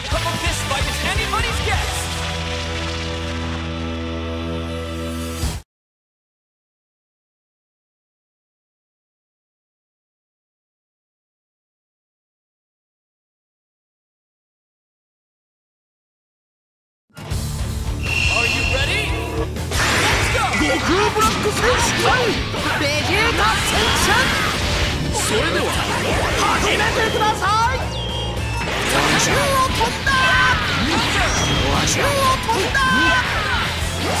outcome of this fight is anybody's guess! Are you ready? Let's go! 悟空ブラック戦士対ベジータ戦士それでは始めてください宙を飛んだ宙を飛んだ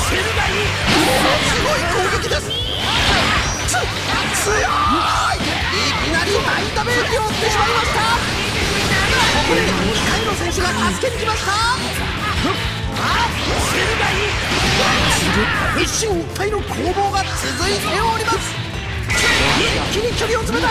セルガイす。ごい攻撃です。つ強いいきなり大ダメージを負ってしまいましたここで機械の選手が助けに来ましたあセルガイ一進一退の攻防が続いております。一気に距離を詰めた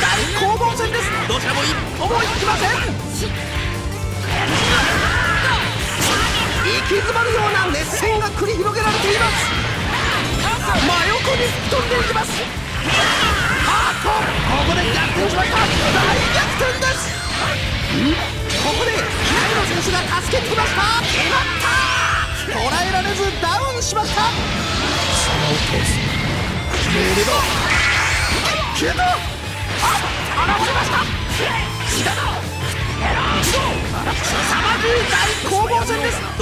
大攻防戦ですどちらも一歩も引きません息詰まるような熱戦が繰り広げられています真横に吹き飛んでいきます。あっとここで逆転しました。大逆転です。ここで平野選手が助けに来ました決まった捉えられずダウンしましたその通す決めれば消えたあ現れました来たな凄まじい大攻防戦ですど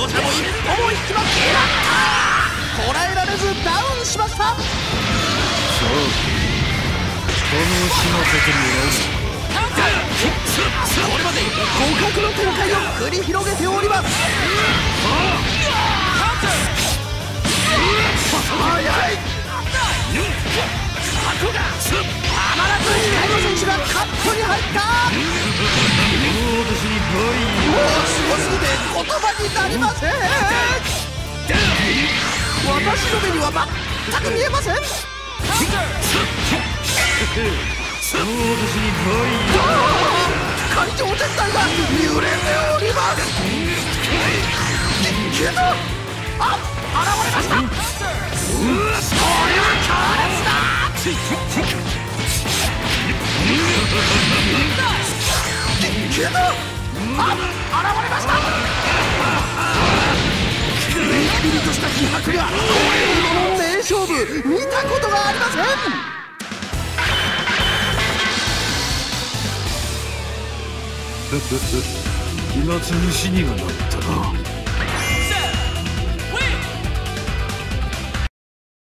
ちらも一歩も引きま決まった捉えられずダウンしましたこの死のせてもこれまで互角の展開を繰り広げております速いットに入った。もうすごすぎて言葉になりません。私の目には全く見えません。会場全体が揺れております。けどあ現れました。これは強烈だ。けどあ現れました。ビリビリとした気迫がこの名勝負見たことがありません。暇つぶしにはなったな